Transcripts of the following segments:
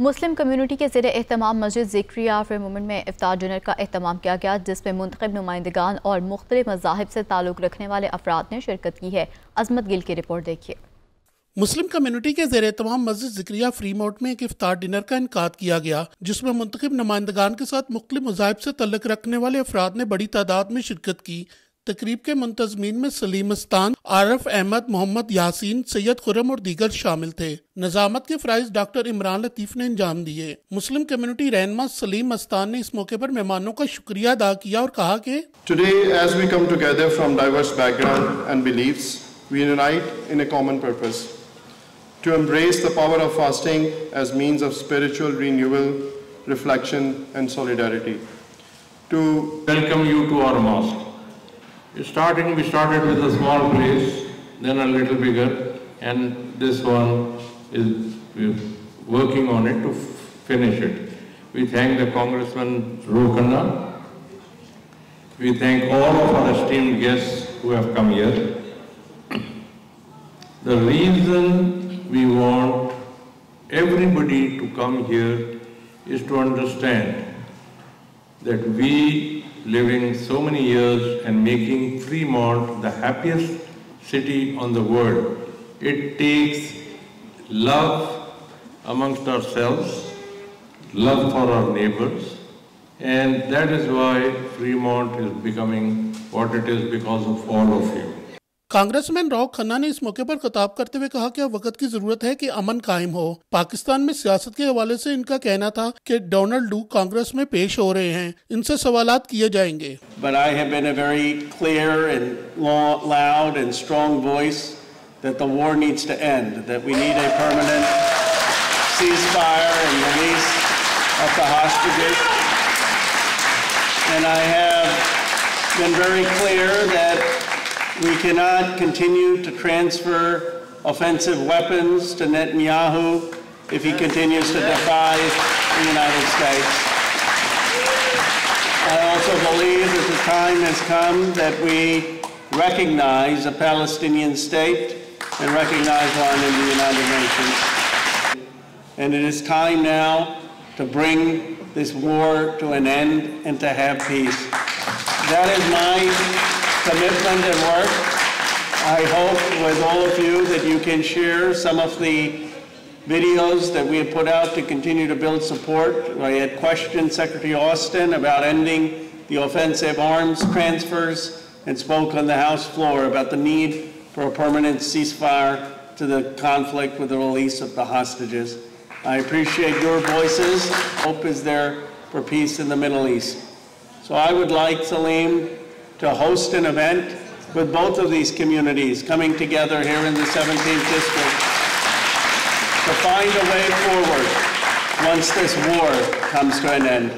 مسلم community کے زیر اہتمام مسجد ذکریہ فری مومنٹ میں افطار ڈنر کا اہتمام کیا گیا، جس میں منتخب نمائندگان اور مختلف مذاہب سے تعلق رکھنے والے افراد نے شرکت کی ہے۔ عظمت گل کی رپورٹ دیکھیے۔ مسلم کمیونٹی کے زیر اہتمام مسجد ذکریہ فری موٹ میں ایک افطار ڈنر کا انعقاد کیا گیا، جس میں منتخب نمائندگان کے ساتھ مختلف مذاہب سے تعلق رکھنے والے افراد نے بڑی تعداد میں شرکت کی۔ تقریب کے منتظمین میں سلیمستان عارف احمد محمد یاسین سید خرم اور دیگر شامل تھے نظامت کے فرائض ڈاکٹر عمران لطیف نے انجام دیے مسلم کمیونٹی رہنما سلیم استان نے اس موقع پر مہمانوں کا شکریہ ادا کیا اور کہا کہ Today, as we come together from diverse background and beliefs, we unite in a common purpose to embrace the power of fasting as means of spiritual renewal, reflection and solidarity. To welcome you to our mosque. Starting, we started with a small place, then a little bigger, and this one is working on it to finish it. We thank the Congressman Ro Khanna. We thank all of our esteemed guests who have come here. The reason we want everybody to come here is to understand that we living so many years and making Fremont the happiest city on the world. It takes love amongst ourselves, love for our neighbors, and that is why Fremont is becoming what it is because of all of you. Congress مین راؤ کھنہ نے اس موقع پر خطاب کرتے ہوئے کہا کہ اب وقت کی ضرورت ہے کہ امن قائم ہو۔ پاکستان میں سیاست کے حوالے سے ان کا کہنا تھا کہ ڈونلڈ ڈو کانگریس میں پیش ہو رہے ہیں۔ ان سے سوالات کیے جائیں گے۔ But I have been a very clear and loud and strong voice that the war needs to end, that we need a permanent ceasefire and release of the hostages. And I have been very clear that we cannot continue to transfer offensive weapons to Netanyahu if he continues to defy the United States. I also believe that the time has come that we recognize a Palestinian state and recognize one in the United Nations. And it is time now to bring this war to an end and to have peace. That is my commitment and work. I hope with all of you that you can share some of the videos that we have put out to continue to build support. I had questioned Secretary Austin about ending the offensive arms transfers and spoke on the House floor about the need for a permanent ceasefire to the conflict with the release of the hostages. I appreciate your voices. Hope is there for peace in the Middle East. So I would like, Salim, to host an event with both of these communities coming together here in the 17th District to find a way forward once this war comes to an end.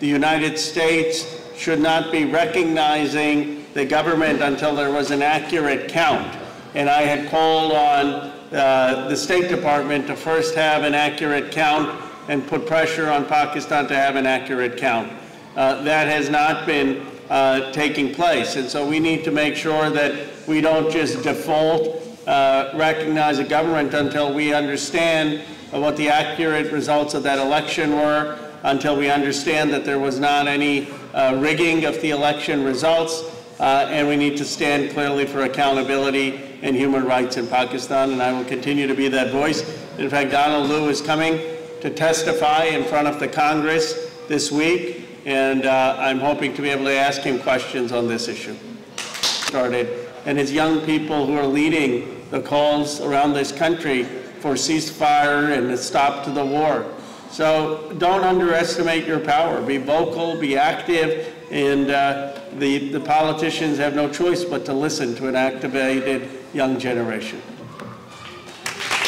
The United States should not be recognizing the government until there was an accurate count. And I had called on uh, the State Department to first have an accurate count and put pressure on Pakistan to have an accurate count. Uh, that has not been uh, taking place. And so we need to make sure that we don't just default, uh, recognize a government until we understand what the accurate results of that election were, until we understand that there was not any uh, rigging of the election results, uh, and we need to stand clearly for accountability and human rights in Pakistan, and I will continue to be that voice. In fact, Donald Lu is coming to testify in front of the Congress this week and uh, I'm hoping to be able to ask him questions on this issue. Started, and his young people who are leading the calls around this country for ceasefire and a stop to the war. So don't underestimate your power. Be vocal, be active, and uh, the, the politicians have no choice but to listen to an activated young generation.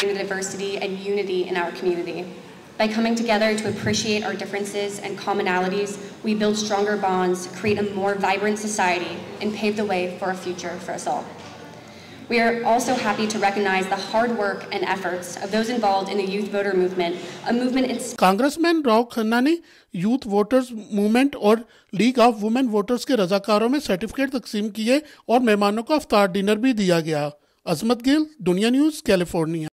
The diversity and unity in our community. By coming together to appreciate our differences and commonalities, we build stronger bonds, create a more vibrant society, and pave the way for a future for us all. We are also happy to recognize the hard work and efforts of those involved in the youth voter movement, a movement it's congressman Rao Khanna ने youth voters movement और league of women voters के रजाकारों में certificate तकसीम किए और मेहमानों को अफ्तार डिनर भी दिया गया अजमत गिल दुनिया न्यूज़ कैलिफोर्निया